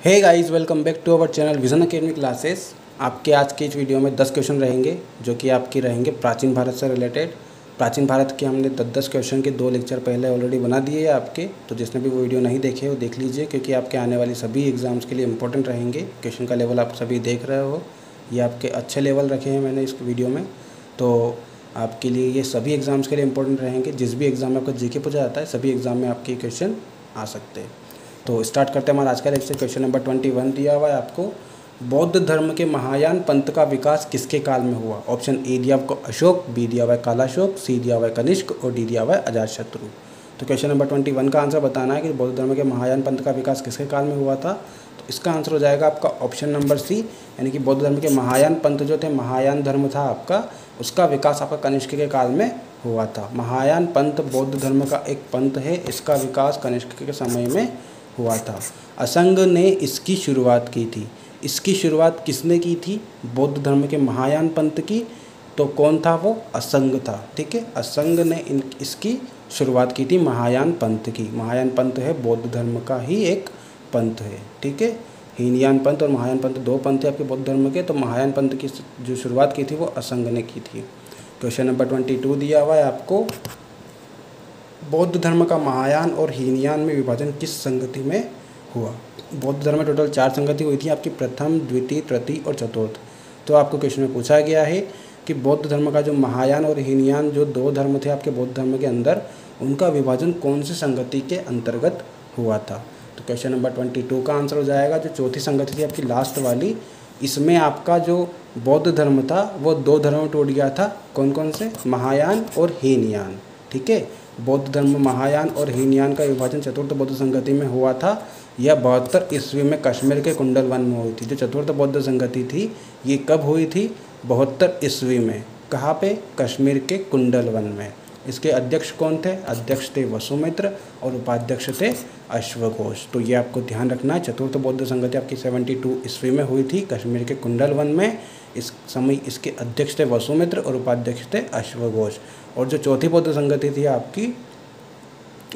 Hey guys welcome back to our channel Vision Academy classes आपके आज के इस वीडियो में दस क्वेश्चन रहेंगे, जो कि आपके रहेंगे प्राचीन भारत से रिलेटेड प्राचीन भारत के हमने दस दस क्वेश्चन के दो लेक्चर पहले ऑलरेडी बना दिए है आपके। तो जिसने भी वो वीडियो नहीं देखे वो देख लीजिए, क्योंकि आपके आने वाली सभी एग्ज़ाम्स के लिए इंपॉर्टेंट रहेंगे। क्वेश्चन का लेवल आप सभी देख रहे हो। ये आपके अच्छे लेवल रखे हैं मैंने इस वीडियो में। तो आपके लिए ये सभी एग्ज़ाम्स के लिए इंपॉर्टेंट रहेंगे। जिस भी एग्ज़ाम में आपका जी पूछा जाता है, सभी एग्ज़ाम में आपके क्वेश्चन आ सकते हैं। तो स्टार्ट करते हैं हमारा आज का lecture question number twenty one दिया हुआ है आपको. बौद्ध धर्म के महायान पंथ का विकास किसके काल में हुआ? ऑप्शन ए दिया आपको अशोक बी दिया हुआ है कालाशोक सी दिया हुआ है कनिष्क और डी दिया हुआ है अजातशत्रु. तो क्वेश्चन नंबर ट्वेंटी वन का आंसर बताना है कि बौद्ध धर्म के महायान पंथ का विकास किसके काल में हुआ था? तो इसका आंसर हो जाएगा आपका ऑप्शन नंबर सी यानी कि बौद्ध धर्म के महायान पंथ जो थे, महायान धर्म था आपका, उसका विकास आपका कनिष्क के काल में हुआ था. महायान पंथ बौद्ध धर्म का एक पंथ है, इसका विकास कनिष्क के समय में हुआ था। असंग ने इसकी शुरुआत की थी। इसकी शुरुआत किसने की थी? बौद्ध धर्म के महायान पंथ की। तो कौन था वो? असंग था, ठीक है? असंग ने इन, इसकी शुरुआत की थी महायान पंथ की। महायान पंथ है, बौद्ध धर्म का ही एक पंथ है, ठीक है? हीनयान पंथ और महायान पंथ दो पंथ है आपके बौद्ध धर्म के तो महायान पंथ की जो शुरुआत की थी वो असंग ने की थी। क्वेश्चन नंबर ट्वेंटी टू दिया हुआ है आपको। बौद्ध धर्म का महायान और हीनयान में विभाजन किस संगति में हुआ? बौद्ध धर्म में टोटल चार संगति हुई थी, आपकी प्रथम, द्वितीय, तृतीय और चतुर्थ। तो आपको क्वेश्चन में पूछा गया है कि बौद्ध धर्म का जो महायान और हीनयान, जो दो धर्म थे आपके बौद्ध धर्म के अंदर, उनका विभाजन कौन सी संगति के अंतर्गत हुआ था? तो क्वेश्चन नंबर ट्वेंटी टू का आंसर हो जाएगा, जो चौथी संगति थी आपकी लास्ट वाली। इसमें आपका जो बौद्ध धर्म था, वो दो धर्म टूट गया था। कौन कौन से? महायान और हीनयान। ठीक है? बौद्ध धर्म महायान और हीनयान का विभाजन चतुर्थ बौद्ध संगति में हुआ था। यह बहत्तर ईस्वी में कश्मीर के कुंडल वन में हुई थी। जो चतुर्थ बौद्ध संगति थी, ये कब हुई थी? बहत्तर ईस्वी में। कहाँ पे? कश्मीर के कुंडल वन में। इसके अध्यक्ष कौन थे? अध्यक्ष थे वसुमित्र और उपाध्यक्ष थे अश्वघोष। तो ये आपको ध्यान रखना है, चतुर्थ बौद्ध संगति आपकी सेवेंटी टू ईस्वी में हुई थी कश्मीर के कुंडल वन में। इस समय इसके अध्यक्ष थे वसुमित्र और उपाध्यक्ष थे अश्वघोष। और जो चौथी बौद्ध संगति थी आपकी,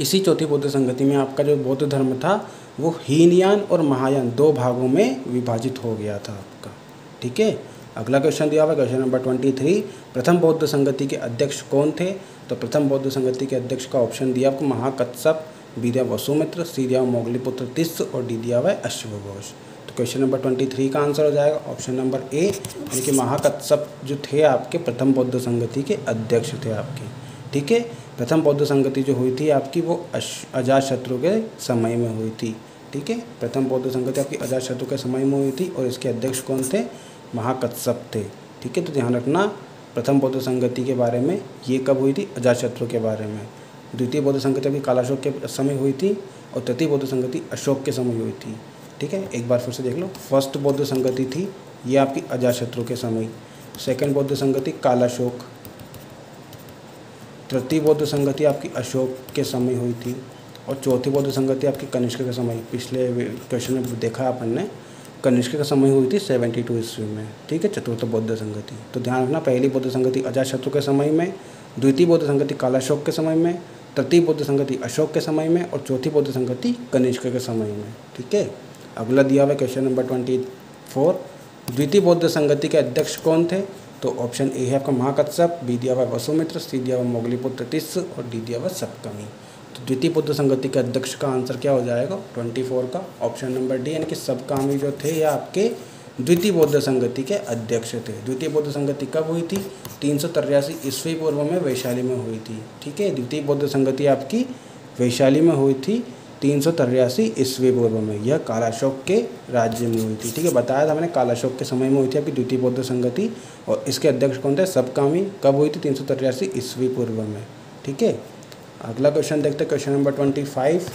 इसी चौथी बौद्ध संगति में आपका जो बौद्ध धर्म था, वो हीनयान और महायान दो भागों में विभाजित हो गया था आपका। ठीक है? अगला क्वेश्चन दिया हुआ क्वेश्चन नंबर ट्वेंटी थ्री प्रथम बौद्ध संगति के अध्यक्ष कौन थे? तो प्रथम बौद्ध संगति के अध्यक्ष का ऑप्शन दिया आपको महाकत्सप बी दिया वसुमित्र सी दिया मोगलीपुत्र तिस्स और डी दिया हुआ अश्वघोष। क्वेश्चन नंबर ट्वेंटी थ्री का आंसर हो जाएगा। ऑप्शन नंबर ए, यानी कि महाकत्सप जो थे आपके, प्रथम बौद्ध संगति के अध्यक्ष थे आपके। ठीक है? प्रथम बौद्ध संगति जो हुई थी आपकी, वो अजात शत्रु के समय में हुई थी। ठीक है? प्रथम बौद्ध संगति आपकी अजात शत्रु के समय में हुई थी और इसके अध्यक्ष कौन थे? महाकत्सप थे। ठीक है? तो ध्यान रखना, प्रथम बौद्ध संगति के बारे में ये कब हुई थी? अजात शत्रु के बारे में। द्वितीय बौद्ध संगति अभी कालाशोक के समय हुई थी और तृतीय बौद्ध संगति अशोक के समय हुई थी। ठीक है, एक बार फिर से देख लो। फ़र्स्ट बौद्ध संगति थी, ये आपकी अजाशत्रु के समय। सेकंड बौद्ध संगति कालाशोक। तृतीय बौद्ध संगति आपकी अशोक के समय हुई थी, और चौथी बौद्ध संगति आपकी कनिष्क के समय। पिछले क्वेश्चन में देखा अपन ने कनिष्क का समय हुई थी सेवेंटी टू ईस्वी में, ठीक है, चतुर्थ बौद्ध संगति। तो ध्यान रखना, पहली बौद्ध संगति अजाशत्रु के समय में, द्वितीय बौद्ध संगति कालाशोक के समय में, तृतीय बौद्ध संगति अशोक के समय में, और चौथी बौद्ध संगति कनिष्क के समय में, ठीक है। अगला दिया हुआ क्वेश्चन नंबर ट्वेंटी फोर द्वितीय बौद्ध संगति के अध्यक्ष कौन थे? तो ऑप्शन ए है आपका महाकत्सप बी दिया हुआ वसुमित्र सी दिया हुआ मोगलीपुत्र तिस्स और डी दिया हुआ सप्तमी। तो द्वितीय बुद्ध संगति के अध्यक्ष का आंसर क्या हो जाएगा? ट्वेंटी फोर का। ऑप्शन नंबर डी यानी कि सबकामी जो थे, ये आपके द्वितीय बौद्ध संगति के अध्यक्ष थे। द्वितीय बौद्ध संगति कब हुई थी? तीन सौ तिरासी ईस्वी पूर्व में वैशाली में हुई थी। ठीक है, द्वितीय बौद्ध संगति आपकी वैशाली में हुई थी। तीन सौ तिरासी ईस्वी पूर्व में यह कालाशोक के राज्य में हुई थी। ठीक है, बताया था मैंने, कालाशोक के समय में हुई थी आपकी द्वितीय बौद्ध संगति और इसके अध्यक्ष कौन थे? सबकामी। कब हुई थी तीन सौ तिरासी ईस्वी पूर्व में? ठीक है, अगला क्वेश्चन देखते क्वेश्चन नंबर ट्वेंटी फाइव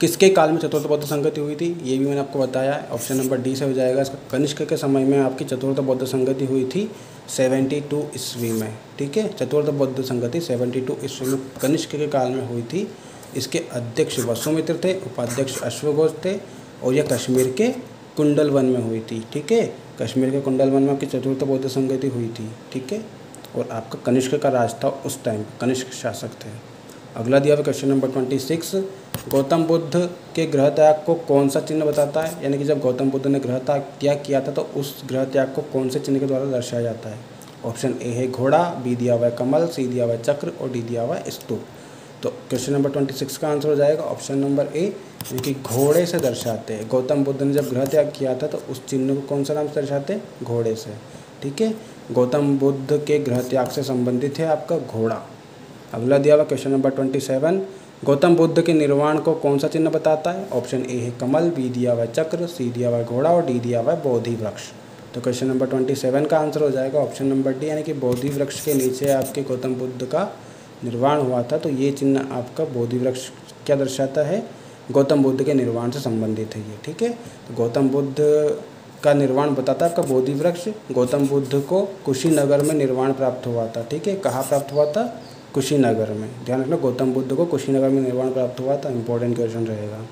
किसके काल में चतुर्थ बौद्ध संगति हुई थी? ये भी मैंने आपको बताया। ऑप्शन नंबर डी से हो जाएगा। इसका कनिष्क के समय में आपकी चतुर्थ बौद्ध संगति हुई थी सेवेंटी टू ईस्वी में। ठीक है, चतुर्थ बौद्ध संगति सेवेंटी टू ईस्वी में कनिष्क के काल में हुई थी। इसके अध्यक्ष वसुमित्र थे, उपाध्यक्ष अश्वघोष थे और यह कश्मीर के कुंडल वन में हुई थी, ठीक है? कश्मीर के कुंडल वन में आपकी चतुर्थ बौद्ध संगति हुई थी, ठीक है? और आपका कनिष्क का राज था उस टाइम कनिष्क शासक थे। अगला दिया question number twenty six Gautam Buddha के ग्रह त्याग को कौन सा चिन्ह बताता है? यानी कि जब गौतम बुद्ध ने ग्रह त्याग किया था तो उस ग्रह त्याग को कौन से चिन्ह के द्वारा दर्शाया जाता है? ऑप्शन ए है घोड़ा बी दिया हुआ है कमल सी दिया हुआ है चक्र और डी दिया हुआ है स्तूप। तो क्वेश्चन नंबर ट्वेंटी सिक्स का आंसर हो जाएगा। ऑप्शन नंबर ए यानी कि घोड़े से दर्शाते हैं। गौतम बुद्ध ने जब गृह त्याग किया था तो उस चिन्ह को कौन सा नाम से दर्शाते हैं? घोड़े से। ठीक है? गौतम बुद्ध के गृह त्याग से संबंधित है आपका घोड़ा। अगला दिया हुआ question number twenty seven Gautam Buddha के निर्वाण को कौन सा चिन्ह बताता है? ऑप्शन ए है कमल बी दिया हुआ चक्र सी दिया हुआ घोड़ा और डी दिया हुआ बोधि वृक्ष। तो क्वेश्चन नंबर ट्वेंटी सेवन का आंसर हो जाएगा। ऑप्शन नंबर डी यानी कि बोधि वृक्ष के नीचे आपके गौतम बुद्ध का निर्वाण हुआ था तो ये चिन्ह आपका बोधि वृक्ष क्या दर्शाता है? गौतम बुद्ध के निर्वाण से संबंधित है ये, ठीक है? तो गौतम बुद्ध का निर्वाण बताता है आपका बोधि वृक्ष, गौतम बुद्ध को कुशीनगर में निर्वाण प्राप्त हुआ था, ठीक है? कहाँ प्राप्त हुआ था? कुशीनगर में। ध्यान रखना, गौतम बुद्ध को कुशीनगर में निर्वाण प्राप्त हुआ था इंपॉर्टेंट क्वेश्चन रहेगा।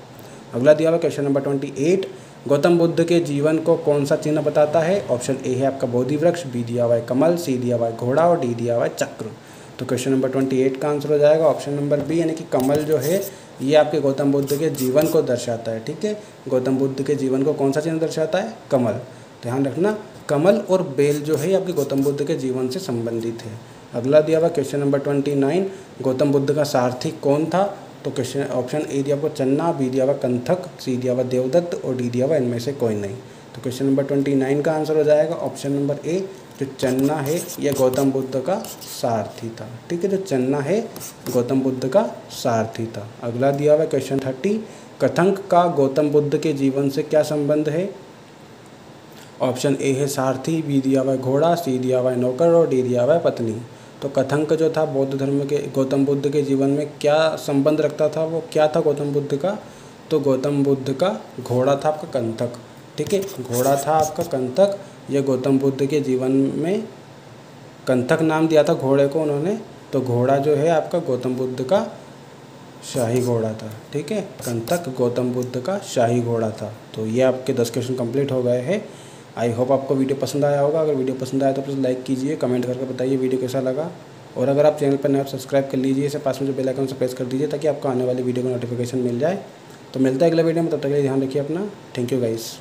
अगला दिया हुआ question number twenty eight Gautam Buddha के जीवन को कौन सा चिन्ह बताता है? ऑप्शन ए है आपका बोधि वृक्ष बी दिया हुआ है कमल सी दिया हुआ है घोड़ा और डी दिया हुआ है चक्र। तो क्वेश्चन नंबर ट्वेंटी एट का आंसर हो जाएगा। ऑप्शन नंबर बी यानी कि कमल जो है, ये आपके गौतम बुद्ध के जीवन को दर्शाता है, ठीक है? गौतम बुद्ध के जीवन को कौन सा चिन्ह दर्शाता है? कमल। ध्यान रखना, कमल और बेल जो है आपके गौतम बुद्ध के जीवन से संबंधित है। अगला दिया हुआ question number twenty nine Gautam Buddha का सारथी कौन था? तो क्वेश्चन ऑप्शन ए दिया हुआ चन्ना बी दिया हुआ कंथक सी दिया हुआ देवदत्त, और डी दिया हुआ इनमें से कोई नहीं। तो क्वेश्चन नंबर ट्वेंटी नाइन का आंसर हो जाएगा। ऑप्शन नंबर ए जो चन्ना है यह गौतम बुद्ध का सारथी था। ठीक है जो चन्ना है, गौतम बुद्ध का सारथी था। अगला दिया हुआ क्वेश्चन थर्टी कथंक का गौतम बुद्ध के जीवन से क्या संबंध है? ऑप्शन ए है सारथी, बी दिया हुआ घोड़ा, सी दिया हुआ नौकर और डी दिया हुआ पत्नी। तो कथंक जो था, बौद्ध धर्म के, गौतम बुद्ध के जीवन में क्या संबंध रखता था? वो क्या था गौतम बुद्ध का? तो गौतम बुद्ध का घोड़ा था आपका कंथक ठीक है, घोड़ा था आपका कंथक ये गौतम बुद्ध के जीवन में कंथक नाम दिया था घोड़े को उन्होंने तो घोड़ा जो है आपका गौतम बुद्ध का शाही घोड़ा था, ठीक है? कंथक गौतम बुद्ध का शाही घोड़ा था। तो ये आपके दस क्वेश्चन कंप्लीट हो गए हैं। आई होप आपको वीडियो पसंद आया होगा। अगर वीडियो पसंद आया तो प्लीज़ लाइक कीजिए कमेंट करके बताइए वीडियो कैसा लगा। और अगर आप चैनल पर नए सब्सक्राइब कर लीजिए। इसे पास में जो बेल आइकन से प्रेस कर दीजिए ताकि आपको आने वाली वीडियो का नोटिफिकेशन मिल जाए। तो मिलता है अगले वीडियो में, तब तक के लिए ध्यान रखिए अपना। Thank you guys